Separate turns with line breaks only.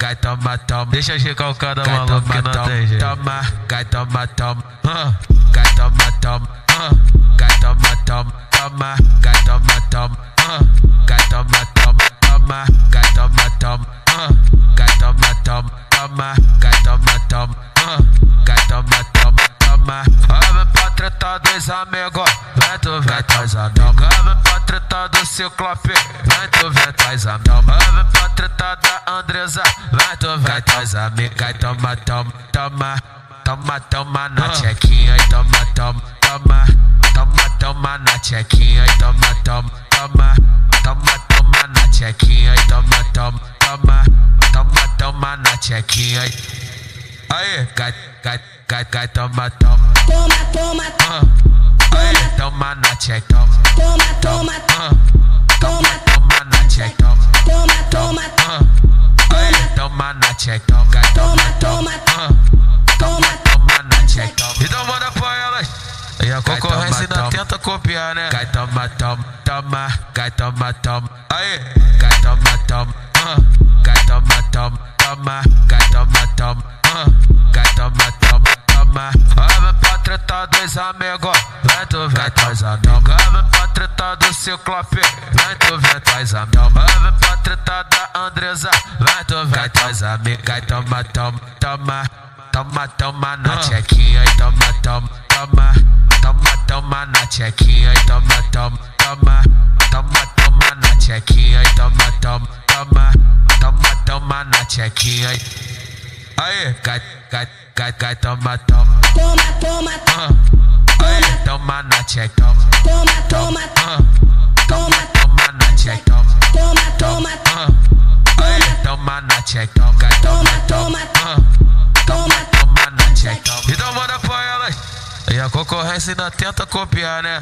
cai, toma, toma.
Deixa
Cai,
maluco que
toma,
não tem jeito.
toma, cai, toma, toma.
Ah,
Cai, toma, toma.
ah,
Cai, toma, toma, toma. Cai, toma, toma.
ah,
Cai, toma, toma, toma. Cai, toma, toma.
ah,
Cai, toma, toma, toma. Cai, toma, toma.
ah.
Cai, toma, toma, toma. Vamos pra treta dos amigos. Vem tu, vem tais amigos. Vamos pra treta do Ciclope. Vem tu, vem tais amigos. Vamos pra treta da Andresa. Vem tu, vem tais amigos. Cai, toma, toma, toma. Toma, toma na
Ah.
tchequinha e toma, toma, toma. Toma, toma na tchequinha e toma, toma, toma. Toma, toma na tchequinha e toma, toma, toma. Toma, toma na tchequinha e. Aí, cai, cai, cai, cai, toma, toma.
Toma, toma,
Ah,
Aí, toma na tchek, toma.
toma, toma,
ah,
Toma, toma na tchek, toma.
toma, toma,
ah,
toma na toma. Cai,
toma,
toma,
toma,
ah.
toma,
toma na tchek, toma.
Então manda pra elas. E a concorrência
toma,
ainda
toma.
tenta copiar, né?
Cai, toma, toma, toma. Cai, toma, toma.
Aí,
Cai, toma, toma.
ah,
Cai, toma, toma, toma. Toma, dos amigos. Vem tu, vem tais amigos. Vamos pra treta do Ciclope. Vem tu, vem tais amigos. Vamos pra treta da Andresa. Vem tu, vem amigos. Cai, toma, toma, toma. Toma, toma na
Ah.
tchequinha e toma, toma, toma. Toma, toma na tchequinha e toma, toma, toma. Toma, toma na tchequinha e toma, toma, toma. Toma, toma na tchequinha e. Aí, cai, cai, cai, cai, toma, toma.
toma, toma,
ah,
Aí, toma na tchek, toma.
toma, toma,
ah,
toma,
Toma na tchek, toma.
toma, toma,
Aí, toma na toma.
Toma,
toma,
toma, toma,
toma na toma.
Então manda pra elas. E a concorrência ainda tenta copiar, né?